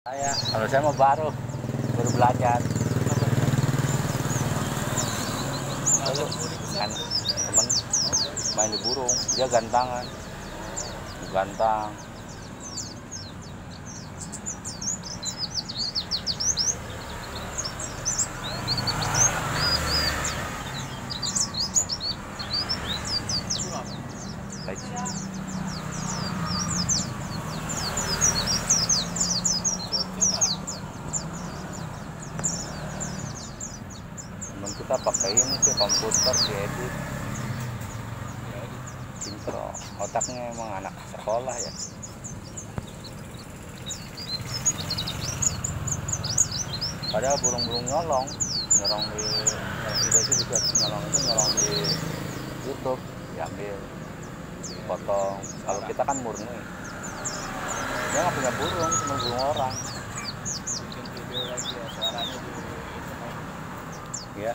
Saya, kalau saya mau baru, baru belajar. Lalu kan temen main di burung, dia gantangan, gantang. Baik. Temen kita pakai ini sih komputer diedit. Pinter, otaknya emang anak sekolah ya. Padahal burung-burung nyolong, nyolong di kita itu juga nyolong itu nyolong di YouTube, diambil, dipotong. Kalau kita kan murni, dia nggak punya burung, cuma burung orang. Yeah.